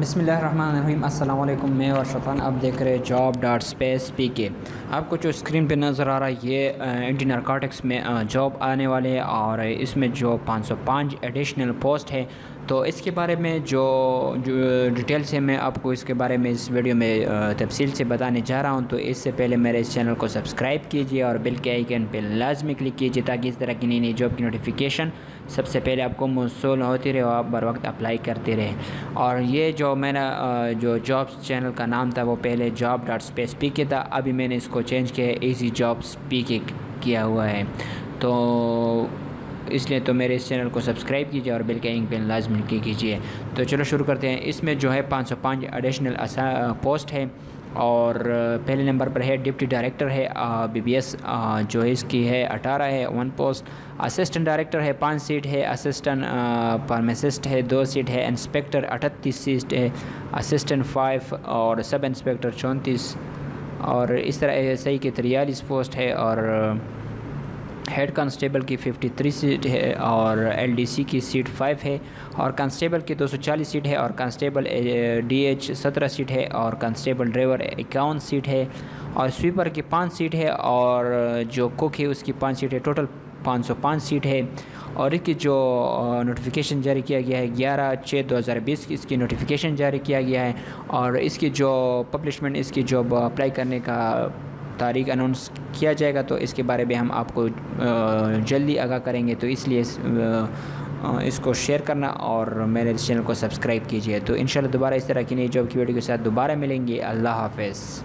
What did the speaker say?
بسم اللہ الرحمن الرحیم۔ السلام علیکم، میں اور شفان اب دیکھ رہے جاب ڈاٹ اسپیس پی کے۔ آپ کو جو اسکرین پہ نظر آ رہا ہے، یہ انٹی نارکاٹکس میں جاب آنے والے ہے اور اس میں جو پانچ سو پانچ ایڈیشنل پوسٹ ہے تو اس کے بارے میں جو ڈیٹیل سے میں آپ کو اس کے بارے میں اس ویڈیو میں تفصیل سے بتانے جا رہا ہوں، تو اس سے پہلے میرے اس چینل کو سبسکرائب کیجیے اور بل کے آئیکن پہ لازمی کلک کیجیے تاکہ اس طرح کی نئی نئی جاب کی نوٹیفیکیشن سب سے پہلے آپ کو موصول ہوتی رہے اور آپ بر وقت اپلائی کرتے رہے۔ اور یہ جو میں نے جو جابس چینل کا نام تھا وہ پہلے جاب ڈاٹ اسپیس پی کے تھا، ابھی میں نے اس کو چینج کیا ہے ایزی جابس پی کے کیا ہوا ہے۔ تو اس لیے تو میرے اس چینل کو سبسکرائب کیجیے اور بل کے انک پہ لازمی کیجیے تو چلو شروع کرتے ہیں۔ اس میں جو ہے پانچ سو پانچ ایڈیشنل پوسٹ ہے اور پہلے نمبر پر ہے ڈپٹی ڈائریکٹر ہے بی بی ایس جو اس کی ہے اٹھارہ ہے ون پوسٹ اسسٹنٹ ڈائریکٹر ہے پانچ سیٹ ہے اسسٹنٹ فارمیسسٹ ہے دو سیٹ ہے انسپیکٹر اٹھتیس سیٹ ہے اسسٹنٹ فائیو اور سب انسپیکٹر چونتیس اور اس طرح صحیح کے تریالیس پوسٹ ہے اور ہیڈ کانسٹیبل کی ففٹی تھری سیٹ ہے اور ایل ڈی سی کی سیٹ فائیو ہے اور کانسٹیبل کی دو سو چالیس سیٹ ہے اور کانسٹیبل ڈی ایچ سترہ سیٹ ہے اور کانسٹیبل ڈرائیور اکیاون سیٹ ہے اور سویپر کی پانچ سیٹ ہے اور جو کوک ہے اس کی پانچ سیٹ ہے ٹوٹل پانچ سو پانچ سیٹ ہے اور اس کی جو نوٹیفیکیشن جاری کیا گیا ہے گیارہ چھ دو ہزار بیس کی اس کی نوٹیفیکیشن جاری کیا گیا ہے اور اس کی جو پبلشمنٹ اس کی جو اپلائی کرنے کا تاریخ اناؤنس کیا جائے گا تو اس کے بارے میں ہم آپ کو جلدی آگاہ کریں گے تو اس لیے اس کو شیئر کرنا اور میرے چینل کو سبسکرائب کیجیے تو انشاءاللہ دوبارہ اس طرح کی نئی جاب کی ویڈیو کے ساتھ دوبارہ ملیں گے۔ اللہ حافظ۔